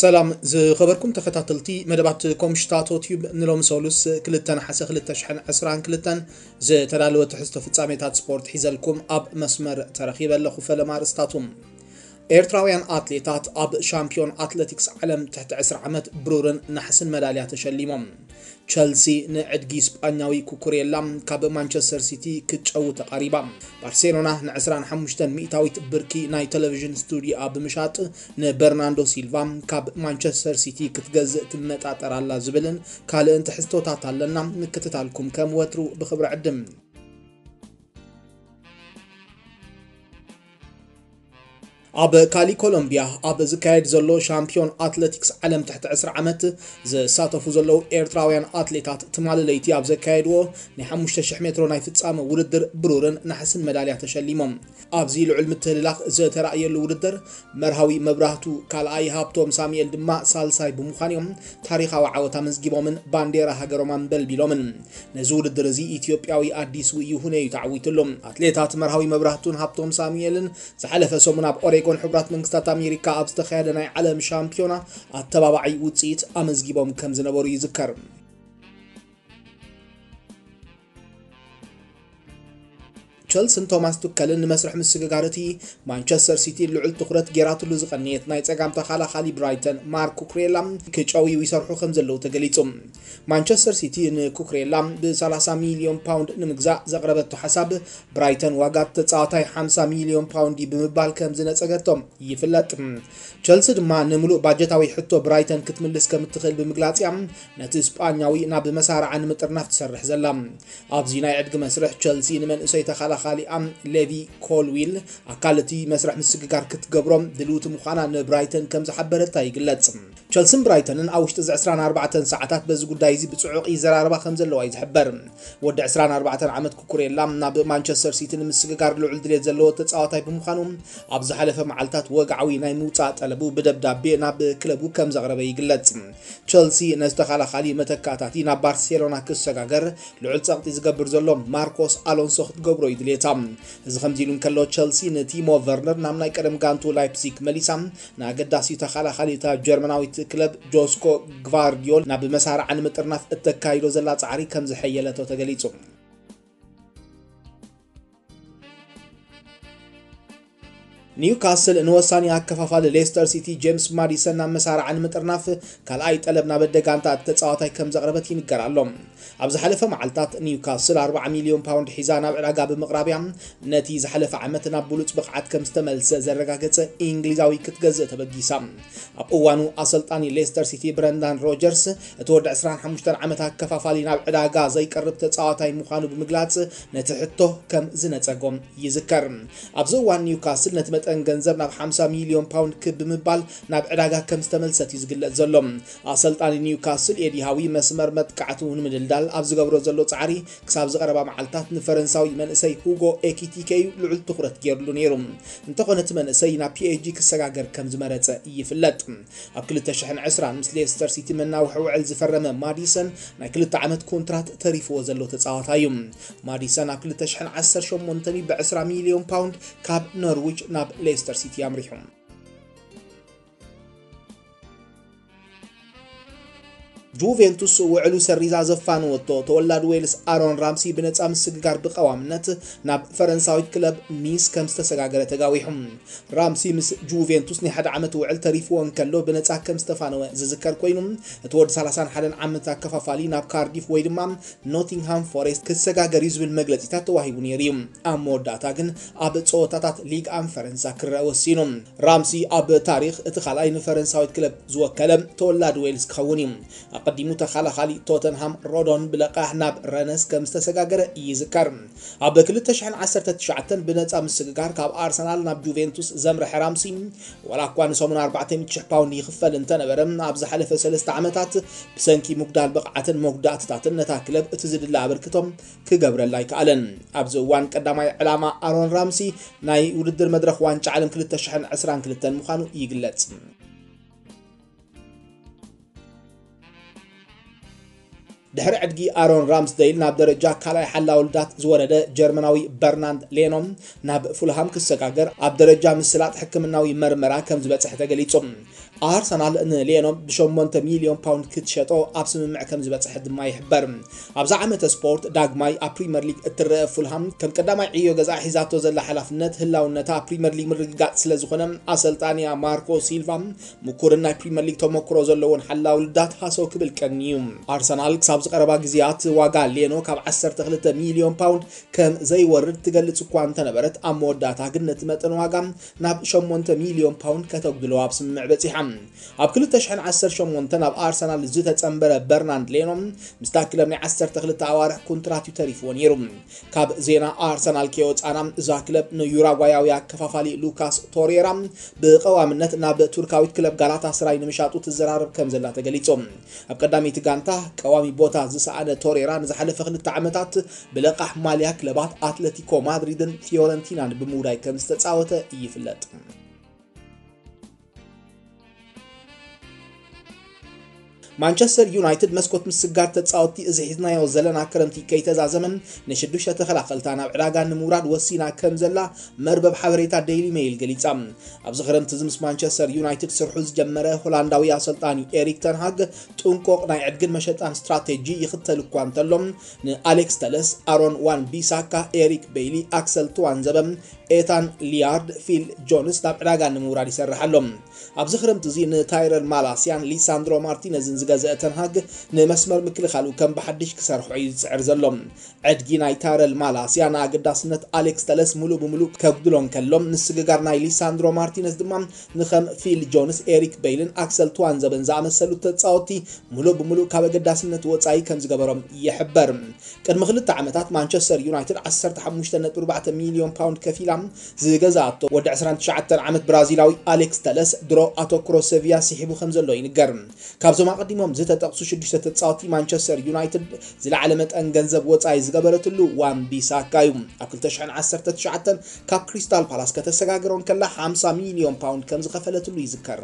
ሰላም ዝኸበርኩም ተኸታተልቲ መደባት ኮምሽታቶ ቲዩብ ንሎሚ ሰሉስ 2 ነሓሰ 2022 ዝተዳለወ ትሕዝቶ ፍጻሜታት ስፖርት ሒዘልኩም ኣብ መስመር ተረኺበ ኣለኹ ፈለማ ርእስታቱም ኤርትራውያን ኣትሌታት ኣብ ሻምፒዮን ኣትለቲክስ ዓለም ትሕቲ 20 ዓመት ብሩርን ናሕስን መዳልያ ተሸሊሞም። ቸልሲ ንዕድጊ ስጳኛዊ ኩኩሬላ ካብ ማንቸስተር ሲቲ ክጨው ተቃሪባ ባርሴሎና ን25 ሚእታዊት ብርኪ ናይ ቴሌቭዥን ስቱድዮ ብምሻጥ ንበርናንዶ ሲልቫ ካብ ማንቸስተር ሲቲ ክትገዝእ ትመጣጠር ኣላ ዝብልን ካልእን ትሕዝቶታት ኣለና። ምክትታልኩም ከም ወትሩ ብክብሪ ዕድም ኣብ ካሊ ኮሎምቢያ ኣብ ዝካየድ ዘሎ ሻምፒዮን ኣትለቲክስ ዓለም ትሕቲ 20 ዓመት ዝሳተፉ ዘለው ኤርትራውያን ኣትሌታት ትማለለይቲ ኣብ ዘካየድዎ ናይ 5000 ሜትሮ ናይ ፍጻመ ውድድር ብሩርን ናሕስን መዳልያ ተሸሊሞም ኣብዚ ልዑል ምትህልላኽ ዝተረእየሉ ውድድር መርሃዊ መብራህቱ ካልኣይ ሃብቶም ሳሙኤል ድማ ሳልሳይ ብምዃኖም ታሪካዊ ዓወታ መዝጊቦምን ባንዴራ ሃገሮም በልቢሎምን ነዚ ውድድር እዚ ኢትዮጵያዊ ኣዲስ ይሁነ እዩ ተዓዊትሎም ኣትሌታት መርሃዊ መብራህቱን ሃብቶም ሳሙኤልን ዝሓለፈ ሰሙን ኣብ ኦሬጎን ሕቡራት መንግስታት ኣሜሪካ ኣብ ዝተካየደ ናይ ዓለም ሻምፒዮና ኣተባባዒ ውፅኢት ኣመዝጊቦም ከም ዝነበሩ ይዝከር ቸልስን ቶማስ ቱከልን ንመስርሕ ምስግጋር እቲ ማንቸስተር ሲቲ ልዑል ትኩረት ጌራትሉ ዝቐንየት ናይ ፀጋም ተኸላኻሊ ብራይተን ማርክ ኩክሬላ ክጨውዩ ይሰርሑ ከም ዘለው ተገሊጹ። ማንቸስተር ሲቲ ንኩክሬላ ብ30 ሚሊዮን ፓውንድ ንምግዛእ ዘቕረበቶ ሓሳብ ብራይተን ዋጋ ተፃዋታይ 50 ሚሊዮን ፓውንድ ብምባል ከም ዝነፀገቶም ይፍለጥ። ቸልሲ ድማ ንምሉእ ባጀታዊ ሕቶ ብራይተን ክትምልስ ከም እትኽእል ብምግላፅ እያ። ነቲ ስጳኛዊ ናብ መሳርዓ ንምጥርናፍ ትሰርሕ ዘላ። ኣብዚ ናይ ዕድጊ መስርሕ ቸልሲ ንመንእሰይ ተኸላኻሊኣ ሌቪ ኮልዊል ኣካል እቲ መስርሕ ምስግጋር ክትገብሮም ድልውቲ ምዃና ንብራይተን ከም ዝሓበረታ ይግለጽ ቸልስን ብራይተንን ኣብ ውሽጢ 24 ሰዓታት በዚ ጉዳይ እዚ ብፅዑቕ ይዘራርባ ከም ዘለዋ እዩ ዝሕበር። ወዲ 24 ዓመት ኩኩሬላ ናብ ማንቸስተር ሲቲ ንምስግጋር ልዑል ድሌት ዘለዎ ተፃዋታይ ብምዃኑ ኣብ ዝሓለፈ መዓልታት ወግዓዊ ናይ ምውፃእ ጠለቡ ብደብዳቤ ናብ ክለቡ ከም ዘቕረበ ይግለጽ። ቸልሲ ነዚ ተኸላኻሊ መተካታቲ ናብ ባርሴሎና ክሰጋገር ልዑል ፀቕጢ ዝገብር ዘሎ ማርኮስ አሎንሶ ክትገብሮ እዩ ድሌታ። እዚ ከምዚ ኢሉ እንከሎ ቸልሲ ንቲሞ ቨርነር ናብ ናይ ቀደም ጋንቱ ላይፕሲግ መሊሳ ንኣገዳሲ ተኸላኻሊ እታ ጀርመናዊት ክለብ ጆስኮ ግቫርዲዮል ናብ መሳርዓ ንምጥርናፍ እተካይዶ ዘላ ፃዕሪ ከም ዝሐየለቶ ተገሊጹ ኒውካስል ንወሳኒ ኣከፋፋሊ ሌስተር ሲቲ ጄምስ ማዲሰን ናብ መሳርዓ ንምጥርናፍ ካልኣይ ጠለብ ናብ ደጋንታ ተፃዋታይ ከም ዘቕረበት ይንገር ኣሎ ኣብ ዝሓለፈ መዓልትታት ኒውካስል 40 ሚሊዮን ፓውንድ ሒዛ ናብ ዕዳጋ ብምቕራብያ ነቲ ዝሓለፈ ዓመት ናብ ብሉፅ ብቕዓት ከም ዝተመልሰ ዘረጋገፀ እንግሊዛዊ ክትገዝእ ተበጊሳ። ኣብ እዋኑ ኣሰልጣኒ ሌስተር ሲቲ ብረንዳን ሮጀርስ እቲ ወዲ 25 ዓመት ኣከፋፋሊ ናብ ዕዳጋ ዘይቀርብ ተፃዋታይ ምዃኑ ብምግላፅ ነቲ ሕቶ ከም ዝነፀጎም ይዝከር። ኣብዚ እዋን ኒውካስል ነቲ መጠን ገንዘብ ናብ 50 ሚሊዮን ፓውንድ ክብ ብምባል ናብ ዕዳጋ ከም ዝተመልሰት እዩ ዝግለጽ ዘሎ። ኣሰልጣኒ ኒውካስል ኤዲ ሃው መስመር መጥቃዕቱ ንምድልዳል ኣብ ዝገብሮ ዘሎ ፃዕሪ ክሳብ ዝቐረባ መዓልትታት ንፈረንሳዊ መንእሰይ ሁጎ ኤኪቲኬዩ ልዑል ትኩረት ገይሩሉ ነይሩ። እንተኾነ እቲ መንእሰይ ናብ PSG ክሰጋገር ከም ዝመረፀ ይፍለጥ። ኣብ 2020 ምስ ሌስተር ሲቲ መናውሒ ውዕል ዝፈረመ ማዲሰን ናይ 2 ዓመት ኮንትራት ተሪፍዎ ዘሎ ተፃዋታይ እዩ። ማዲሰን ኣብ 2018 ብ20 ሚሊዮን ፓውንድ ካብ ኖርዊች ናብ ሌስተር ሲቲ ኣምሪሑ ጁቬንቱስ ውዕሉ ሰሪዛ ዘፋንወቶ ተወላዲ ዌልስ ኣሮን ራምሲ ብነፃ ምስግጋር ብቀዋምነት ናብ ፈረንሳዊት ክለብ ኒስ ከም ዝተሰጋገረ ተጋዊሑ። ራምሲ ምስ ጁቬንቱስ ናይ ሓደ ዓመት ውዕል ተሪፍዎ እንከሎ ብነፃ ከም ዝተፋነወ ዝዝከር ኮይኑ እቲ ወዲ 31 ዓመት ኣከፋፋሊ ናብ ካርዲፍ ወይ ድማ ኖቲንግሃም ፎሬስት ክሰጋገር እዩ ዝብል መግለፂታት ተዋሂቡ ነይሩ እዩ። ኣብ መወዳእታ ግን ኣብ ፀወታታት ሊግ ኣን ፈረንሳ ክረአ ወሲኑ። ራምሲ ኣብ ታሪክ እቲ ካልኣይ ንፈረንሳዊት ክለብ ዝወከለ ተወላዲ ዌልስ ክኸውን እዩ ኣቀዲሙ ተኸላኻሊ ቶተንሃም ሮዶን ብለቃሕ ናብ ረነስ ከም ዝተሰጋገረ ይዝከር። ኣብ 2019 ብነፃ ምስግጋር ካብ ኣርሰናል ናብ ጁቬንቱስ ዘምርሐ ራምሲ ወላ እኳ ንሰሙን 400 ፓውንድ ይኽፈል እንተነበረ ኣብ ዝሓለፈ ሰለስተ ዓመታት ብሰንኪ ምጉዳል ብቕዓትን መጉዳእትታትን ነታ ክለብ እቲ ዝድለ ኣበርክቶም ክገብረላ ኣይከኣለን ኣብዚ እዋን ቀዳማይ ዕላማ ኣሮን ራምሲ ናይ ውድድር መድረክ ዋንጫ ዓለም 2022 ምዃኑ ይግለጽ ድሕሪ ዕድጊ ኣሮን ራምስዴል ናብ ደረጃ ካልኣይ ሓላው ዝወረደ ጀርመናዊ በርናንድ ሌኖም ናብ ፉልሃም ክሰጋገር ኣብ ደረጃ ምስላጥ ሕክምናዊ መርመራ ከም ዝበፅሕ ተገሊጹ ኣርሰናል ንሌኖም ብ8 ሚልዮን ፓውንድ ክትሸጦ ኣብ ስምምዕ ከም ዝበፅሐ ድማ ይሕበር ኣብዛ ዓመተ ስፖርት ዳግማይ ኣብ ፕሪምየር ሊግ እትረአ ፉልሃም ከም ቀዳማይ ዕዮ ገዛ ሒዛቶ ዘላ ሓላፍነት ህላውነታ ፕሪምየር ሊግ ምርግጋፅ ስለ ዝኾነ ኣሰልጣንያ ማርኮ ሲልቫ ምኩርን ናይ ፕሪምየር ሊግ ተመክሮ ዘለዎን ሓላው ልዳት ሃሰው ክብል ቀኒ እዩ ኣርሰናል ክሳብ ዝቀረባ ግዜያት ዋጋ ሌኖ ካብ 12 ሚልዮን ፓውንድ ከም ዘይወርድ ትገልጽ እኳ እንተነበረት ኣብ መወዳእታ ግን ነቲ መጠን ዋጋ ናብ 8 ሚልዮን ፓውንድ ከተጉድሎ ኣብ ስምምዕ በፂሓ ኣብ 2018 ኣብ ኣርሰናል ዝተፀምበረ በርናንድ ሌኖ ምስታ ክለብ ናይ 12 ኣዋርሕ ኮንትራት እዩ ተሪፍዎ ነይሩ። ካብ ዜና ኣርሰናል ከወፃና እዛ ክለብ ንዩራጓያዊ ኣከፋፋሊ ሉካስ ቶሬራ ብቀዋምነት ናብ ቱርካዊት ክለብ ጋላታ ስራይ ንምሻጡ ትዘራርብ ከም ዘላ ተገሊጹ። ኣብ ቀዳሚቲ ጋንታ ቀዋሚ ቦታ ዝሰኣነ ቶሬራ ንዝሓለፈ ክልተ ዓመታት ብለቃሕ ማልያ ክለባት ኣትለቲኮ ማድሪድን ፊዮረንቲናን ብምውዳይ ከም ዝተፃወተ ይፍለጥ ማንቸስተር ዩናይትድ መስኮት ምስጋር ተፃወቲ እዚ ሒዝናዮ ዘለና ክረምቲ ከይተዛዘመን ንሽዱሽተ ተኸላኸልታ ናብ ዕዳጋ ንምውራድ ወሲና ከም ዘላ መርበብ ሓበሬታ ዴይሊ ሜይል ገሊፃ ኣብዚ ክረምቲ እዚ ምስ ማንቸስተር ዩናይትድ ስርሑ ዝጀመረ ሆላንዳዊ ኣሰልጣኒ ኤሪክ ተንሃግ ጥንቆቕ ናይ ዕድግን መሸጣን ስትራቴጂ ይኽተል እኳ እንተሎም ንኣሌክስ ተለስ ኣሮን ዋን ቢሳካ ኤሪክ ቤይሊ ኣክሰል ትዋንዘበ ኤታን ሊያርድ ፊል ጆንስ ናብ ዕዳጋ ንምውራድ ይሰርሓሎም ኣብዚ ክረምቲ እዚ ንታይረል ማላስያን ሊሳንድሮ ማርቲነዝን ዝገዝአ ተንሃግ ንመስመር ምክልኻሉ ከም ብሓድሽ ክሰርሖ እዩ ዝፅዕር ዘሎ። ዕድጊ ናይ ታይረል ማላስያ ንኣገዳስነት ኣሌክስ ተለስ ሙሉእ ብምሉእ ከጉድሎን ከሎም ንስግጋር ናይ ሊሳንድሮ ማርቲነዝ ድማ ንከም ፊል ጆንስ ኤሪክ ቤይልን ኣክሰል ትዋንዘበን ዝኣመሰሉ ተፃወቲ ሙሉእ ብምሉእ ካብ ኣገዳስነት ወፃኢ ከም ዝገበሮም ይሕበር። ቅድሚ ክልተ ዓመታት ማንቸስተር ዩናይትድ 15.4 ሚልዮን ፓውንድ ከፊላ ዝገዛኣቶ ወዲ 29 ዓመት ብራዚላዊ ኣሌክስ ተለስ ድሮ ኣተኩሮ ሰቪያ ስሒቡ ከም ዘሎ ይንገር። ካብዞም ኣቀዲሞም ዝተጠቕሱ ሽዱሽተ ተፃወቲ ማንቸስተር ዩናይትድ ዝለዓለ መጠን ገንዘብ ወፃኢ ዝገበረትሉ ዋን ቢሳካ እዩ። ኣብ 2019 ካብ ክሪስታል ፓላስ ከተሰጋገሮን ከላ 50 ሚልዮን ፓውንድ ከም ዝኸፈለትሉ ይዝከር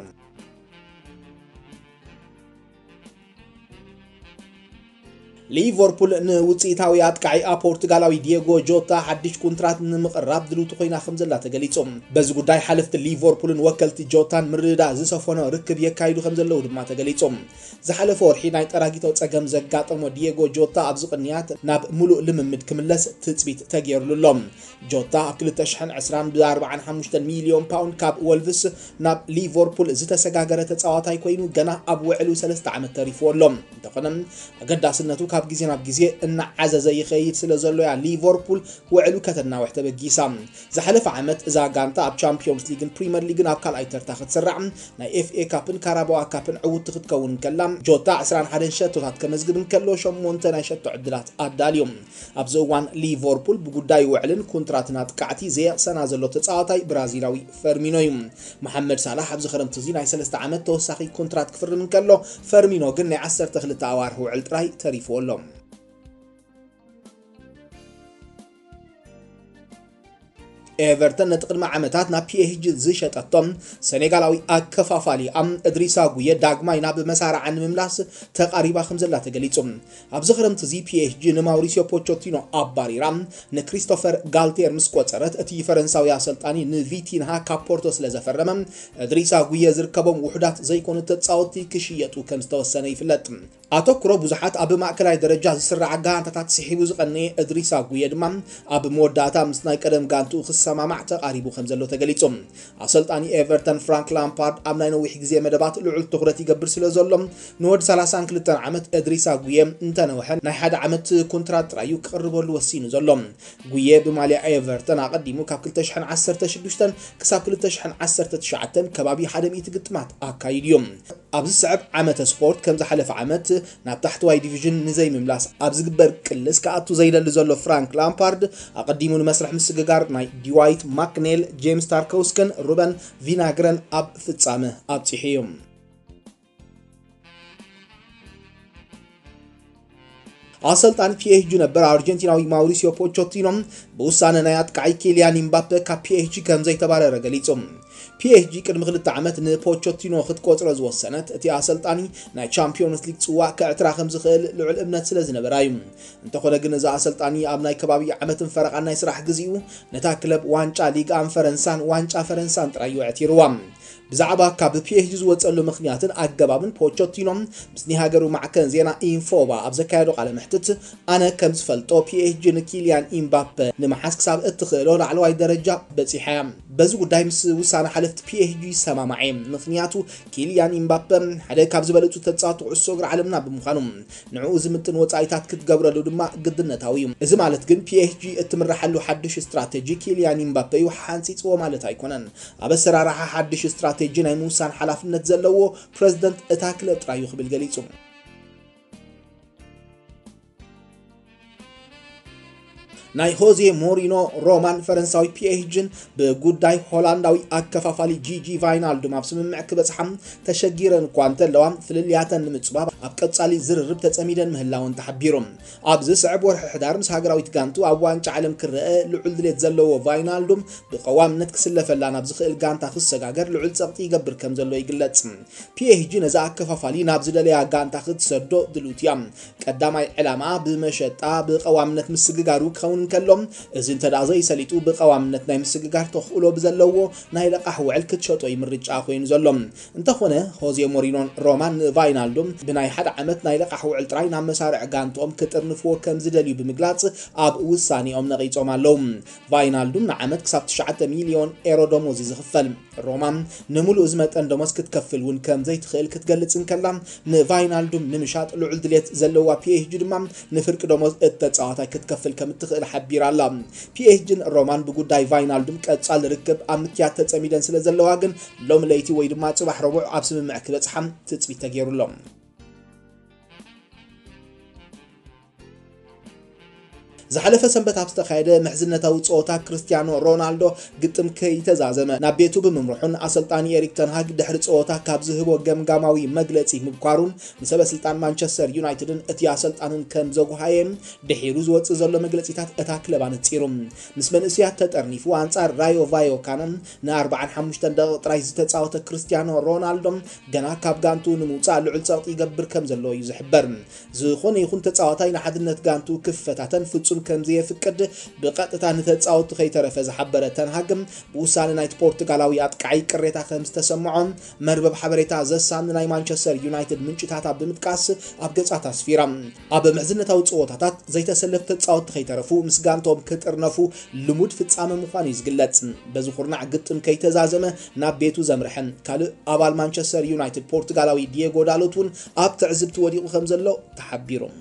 ሊቨርፑል ንውፅኢታዊ ኣጥቃዒ ፖርቱጋላዊ ዲየጎ ጆታ ሓድሽ ኮንትራት ንምቕራብ ድልውቲ ኮይና ከም ዘላ ተገሊፆም በዚ ጉዳይ ሓለፍቲ ሊቨርፑልን ወከልቲ ጆታን ምርድዳእ ዝሰፈኖ ርክብ የካይዱ ከም ዘለው ድማ ተገሊፆም ዝሓለፈ ወርሒ ናይ ጠራጊቶ ፀገም ዘጋጠሞ ዲየጎ ጆታ ኣብዚ ቅንያት ናብ ሙሉእ ልምምድ ክምለስ ትፅቢት ተገይሩሎም ጆታ ኣብ 2020 ብ45 ሚልዮን ፓውንድ ካብ ወልቭስ ናብ ሊቨርፑል ዝተሰጋገረ ተፃዋታይ ኮይኑ ገና ኣብ ውዕሉ 3 ዓመት ተሪፍዎሎም እንተኾነ ኣገዳስነቱ ካብ ግዜ ናብ ግዜ እናዓዘዘ ይኸይድ። ስለ ዘሎ ያ ሊቨርፑል ውዕሉ ከተናውሕ ተበጊሳ ዝሓለፈ ዓመት እዛ ጋንታ ኣብ ቻምፒዮንስ ሊግን ፕሪምየር ሊግን ኣብ ካልኣይ ተርታ ክትስራዕ ናይ ኤፍኤ ካፕን ካራባዋ ካፕን ዕውቲ ክትከውን ከላ። ጆታ 21 ሸቶታት ከመዝግብ እንከሎ 8 ናይ ሸቶ ዕድላት ኣዳልዮም ኣብዚ እዋን ሊቨርፑል ብጉዳይ ውዕልን ኮንትራትን ኣጥቃዕቲ ዘየቕሰና ዘሎ ተፃዋታይ ብራዚላዊ ፈርሚኖ እዩ። መሐመድ ሳላሕ ኣብዚ ክረምቲ እዚ ናይ 3 ዓመት ተወሳኺ ኮንትራት ክፍርም እንከሎ ፈርሚኖ ግን ናይ 12 ኣዋርሒ ውዕል ጥራይ long. ኤቨርተን ቅድሚ ዓመታት ናብ ፒኤስጂ ዝሸጠቶም ሰኔጋላዊ ኣከፋፋሊ ኣብ እድሪሳ ጉየ ዳግማይ ናብ መሳርዓ ንምምላስ ተቃሪባ ከም ዘላ ተገሊጹ። ኣብዚ ክረምቲ እዚ ፒኤስጂ ንማውሪሲዮ ፖቾቲኖ ኣባሪራ ንክሪስቶፈር ጋልቴር ምስ ቆፀረት እቲ ፈረንሳዊ ኣሰልጣኒ ንቪቲንሃ ካብ ፖርቶ ስለ ዘፈረመ እድሪሳ ጉየ ዝርከቦም ውሕዳት ዘይኮኑ ተፃወቲ ክሽየጡ ከም ዝተወሰነ ይፍለጥ። ኣተኩሮ ብዙሓት ኣብ ማእከላይ ደረጃ ዝስራዕ ጋንታታት ስሒቡ ዝቐነየ እድሪሳ ጉየ ድማ ኣብ መወዳእታ ምስ ናይ ቀደም ጋንቱ ክሰማማዕ ተቃሪቡ ከም ዘሎ ተገሊጹ ኣሰልጣኒ ኤቨርተን ፍራንክ ላምፓርድ ኣብ ናይ ነዊሕ ግዜ መደባት ልዑል ትኩረት ይገብር ስለ ዘሎ ንወዲ 32 ዓመት እድሪሳ ጉየ እንተነውሐ ናይ ሓደ ዓመት ኮንትራት ጥራዩ ክቅርበሉ ወሲኑ ዘሎ ጉየ ብማልያ ኤቨርተን ኣቀዲሙ ካብ 2016 ክሳብ 2019 ከባቢ 100 ግጥማት ኣካይድ እዮም። ኣብዚ ስዕብ ዓመተ ስፖርት ከም ዝሓለፈ ዓመት ናብ ታሕተዋይ ዲቪዥን ንዘይምምላስ ኣብ ዝግበር ቅልስ ከኣቱ ዘይደሊ ዘሎ ፍራንክ ላምፓርድ ኣቀዲሙ ንመስርሕ ምስግጋር ናይ ዲዋይት ማክኔል ጄምስ ታርከውስክን ሩበን ቪናግረን ኣብ ፍጻመ ኣብፂሑ እዮም ኣሰልጣኒ ፒኤስጂ ነበር። ኣርጀንቲናዊ ማውሪሲዮ ፖቾቲኖ ብውሳነ ናይ ኣጥቃዒ ኪልያን ኢምባፔ ካብ ፒኤስጂ ከም ዘይተባረረ ገሊጹ ፒኤስጂ ቅድሚ ክልተ ዓመት ንፖቾቲኖ ክትቆፅሮ ዝወሰነት እቲ ኣሰልጣኒ ናይ ቻምፒዮንስ ሊግ ፅዋዕ ከዕትራ ከም ዝኽእል ልዑል እምነት ስለ ዝነበራ እዩ። እንተኾነ ግን እዚ ኣሰልጣኒ ኣብ ናይ ከባቢ ዓመትን ፈረቓን ናይ ስራሕ ግዚኡ ነታ ክለብ ዋንጫ ሊጋን ፈረንሳን ዋንጫ ፈረንሳን ጥራይ ኣዕቲርዋ ብዛዕባ ካብ ፒኤስጂ ዝወፀሉ ምክንያትን ኣገባብን ፖቾቲኖ ምስ ናይ ሃገሩ ማዕከን ዜና ኢንፎባ ኣብ ዘካየዶ ቃለ ምሕትት ኣነ ከም ዝፈልጦ ፒኤስጂ ንኪልያን ኢምባፔ ንምሓዝ ክሳብ እትኽእሎ ላዕለዋይ ደረጃ በፂሓ እያ በዚ ጉዳይ ምስ ውሳነ ሓለፍቲ ፒኤስጂ ሰማማዐ። ምክንያቱ ኪልያን ኢምባፔ ሓደ ካብ ዝበለፁ ተፃወቲ ኩዕሶ እግሪ ዓለምና ብምዃኑ ንዕኡ ዝምጥን ወፃኢታት ክትገብረሉ ድማ ግድነታዊ እዩ። እዚ ማለት ግን ፒኤስጂ እትምራሐሉ ሓድሽ ስትራቴጂ ኪልያን ኢምባፔ እዩ ሓንፂፅዎ ማለት ኣይኮነን። ኣብ ኣሰራርሓ ሓድሽ ስትራቴጂ ናይ ምውሳን ሓላፍነት ዘለዎ ፕረዚደንት እታ ክለብ ጥራዩ ክብል ገሊጹ ናይ ሆዜ ሞሪኖ ሮማን ፈረንሳዊ ፒኤስጂን ብጉዳይ ሆላንዳዊ ኣከፋፋሊ ጂጂ ቫይናልዱም ኣብ ስምምዕ ክበፅሓም ተሸጊረን እኳ እንተለዋ ፍልልያተን ንምፅባብ ኣብ ቀጻሊ ዝርርብ ተፀሚደን ምህላወን ተሓቢሮም። ኣብዚ ስዕብ ወርሒ ሕዳር ምስ ሃገራዊት ጋንቱ ኣብ ዋንጫ ዓለም ክረአ ልዑል ድሌት ዘለዎ ቫይናልዱም ብቀዋምነት ክስለፈላ ናብ ዝኽእል ጋንታ ክሰጋገር ልዑል ፀቕጢ ይገብር ከም ዘሎ ይግለጽ። ፒኤስጂ ነዛ ኣከፋፋሊ ናብ ዝደለያ ጋንታ ክትሰዶ ድሉት እያ። ቀዳማይ ዕላማ ብመሸጣ ብቀዋምነት ምስግጋሩ ክኸውን እንከሎም እዚ እንተ ደኣ ዘይሰሊጡ ብቀዋምነት ናይ ምስግጋር ተኽእሎ ብዘለዎ ናይ ለቃሕ ውዕል ክትሸጦ ምርጫ ኮይኑ ዘሎ እንተኾነ ሆዜ ሞሪኖን ሮማን ቫይናልዶም ብናይ ሓደ ዓመት ናይ ለቃሕ ውዕል ጥራይ ናብ መሳርዕ ጋንቶኦም ክጥርንፍዎ ከም ዝደልዩ ብምግላፅ ኣብ ውሳኔኦም ነቒፆም ኣለው ቫይናልዶም ንዓመት ክሳብ 9 ሚልዮን ኤሮ ደሞዝ እዩ ዝኽፈል ሮማ ንሙሉእ ዝመጠን ደሞዝ ክትከፍል እውን ከም ዘይትኽእል ክትገልጽ እንከላ ንቫይናልዶም ንምሻጥ ልዑል ድሌት ዘለዋ ፒኤችጂ ድማ ንፍርቂ ደሞዝ እተፃዋታይ ክትከፍል ከም እትኽእል ሓቢራ ኣላ ፒኤስጂን ሮማን ብጉዳይ ቫይናልዶም ቀጻል ርክብ ኣብ ምክያድ ተፀሚደን ስለ ዘለዋ ግን ሎሚ ለይቲ ወይ ድማ ፅባሕ ረቡዕ ኣብ ስምምዕ ክበፅሓም ትፅቢት ተገይሩሎም ዝሓለፈ ሰንበት ኣብ ዝተካየደ ምሕዝነታዊ ፀወታ ክርስቲያኖ ሮናልዶ ግጥም ከይተዛዘመ ናብ ቤቱ ብምምርሑን ኣሰልጣኒ ኤሪክ ተንሃግ ድሕሪ ፀወታ ካብ ዝህቦ ገምጋማዊ መግለፂ ምብኳሩን ንሰበስልጣን ማንቸስተር ዩናይትድን እቲ ኣሰልጣንን ከም ዘጓሃየ ድሒሩ ዝወፅእ ዘሎ መግለፂታት እታ ክለብ ኣነፂሩ ምስ መንእስያት ተጠርኒፉ ኣንጻር ራዮ ቫዮካኖ ን45 ደቂ ጥራይ ዝተፃወተ ክርስቲያኖ ሮናልዶ ገና ካብ ጋንቱ ንምውፃእ ልዑል ፀቕጢ ይገብር ከም ዘለዎ እዩ ዝሕበር። ዝኾነ ይኹን ተፃዋታይ ንሓድነት ጋንቱ ክፈታተን ፍፁም ከም ዘየፍቅድ ብቐጥታ ንተፃወቱ ከይተረፈ ዝሓበረ ተንሃግም ብውሳነ ናይቲ ፖርቱጋላዊ ኣጥቃዓይ ቅሬታ ከም ዝተሰምዖም መርበብ ሓበሬታ ዘሳኒ ናይ ማንቸስተር ዩናይትድ ምንጭታት ብምጥቃስ ኣብ ገጻት ኣስፊራ። ኣብ ምሕዝነታዊ ፀወታታት ዘይተሰለፍ ተፃወቲ ከይተረፉ ምስ ጋንቶም ክጥርነፉ ልሙድ ፍጻመ ምዃኑ እዩ ዝግለጽ። በዚ ኩርናዕ ግጥም ከይተዛዘመ ናብ ቤቱ ዘምርሐ ካልእ ኣባል ማንቸስተር ዩናይትድ ፖርቱጋላዊ ዲየጎ ዳሎት እውን ኣብ ትዕዝብቲ ወዲቑ ከም ዘሎ ተሓቢሮም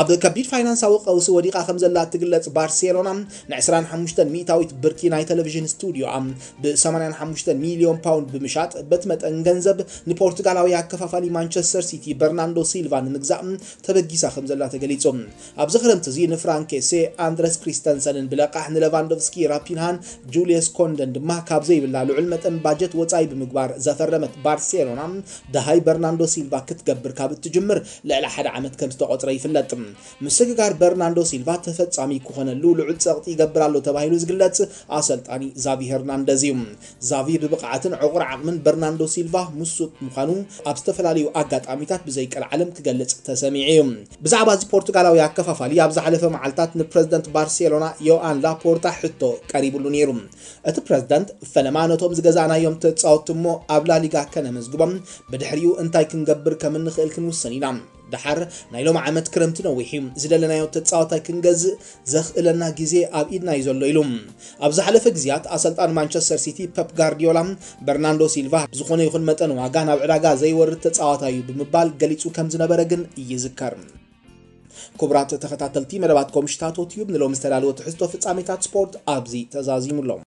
ኣብ ከቢድ ፋይናንሳዊ ቀውሲ ወዲቓ ከም ዘላ ትግለጽ ባርሴሎና ን25 ሚእታዊት ብርኪ ናይ ቴሌቭዥን ስቱድዮ ብ85 ሚልዮን ፓውንድ ብምሻጥ በቲ መጠን ገንዘብ ንፖርቱጋላዊ ኣከፋፋሊ ማንቸስተር ሲቲ በርናንዶ ሲልቫ ንምግዛእ ተበጊሳ ከም ዘላ ተገሊጹ ኣብዚ ክረምቲ እዚ ንፍራንክ ኬሴ ኣንድረስ ክሪስተንሰንን ብለቃሕ ንሌቫንዶቭስኪ ራፒንሃን ጁልየስ ኮንደን ድማ ካብ ዘይብላ ልዑል መጠን ባጀት ወፃኢ ብምግባር ዘፈረመት ባርሴሎና ደሃይ በርናንዶ ሲልቫ ክትገብር ካብ እትጅምር ልዕሊ ሓደ ዓመት ከም ዝተቆፅረ ይፍለጥ ምስግጋር በርናንዶ ሲልቫ ተፈጻሚ ክኾነሉ ልዑል ፀቕጢ ይገብር ኣሎ ተባሂሉ ዝግለጽ ኣሰልጣኒ ዛቪ ሄርናንደዝ እዩ። ዛቪ ብብቕዓትን ዕቑር ዓቕምን በርናንዶ ሲልቫ ምሱጥ ምዃኑ ኣብ ዝተፈላለዩ ኣጋጣሚታት ብዘይቃል ዓለም ክገልጽ ተሰሚዑ እዩ። ብዛዕባ እዚ ፖርቱጋላዊ ኣከፋፋሊ ኣብ ዝሓለፈ መዓልታት ንፕረዚደንት ባርሴሎና ዮኣን ላፖርታ ሕቶ ቀሪቡሉ ነይሩ። እቲ ፕረዚደንት ፈለማ ነቶም ዝገዛእናዮም ተፃወቲ እሞ ኣብ ላሊጋ ከነመዝግቦም ብድሕሪኡ እንታይ ክንገብር ከም እንኽእል ክንውሰን ኢና ድሓር ናይ ሎሚ ዓመት ክረምቲ ነዊሕ ዝደለናዮ ተፃዋታይ ክንገዝእ ዘኽእለና ግዜ ኣብ ኢድና እዩ ዘሎ ኢሉ ኣብ ዝሓለፈ ግዜያት ኣሰልጣን ማንቸስተር ሲቲ ፐፕ ጋርዲዮላ በርናንዶ ሲልቫ ዝኾነ ይኹን መጠን ዋጋ ናብ ዕዳጋ ዘይወርድ ተፃዋታይ እዩ ብምባል ገሊፁ ከም ዝነበረ ግን ይዝከር ክቡራት ተኸታተልቲ መደባት ኮምሽታቶ ቲዩብ ንሎሚ ዝተዳለወ ትሕዝቶ ፍጻሜታት ስፖርት ኣብዚ ተዛዚሙሎም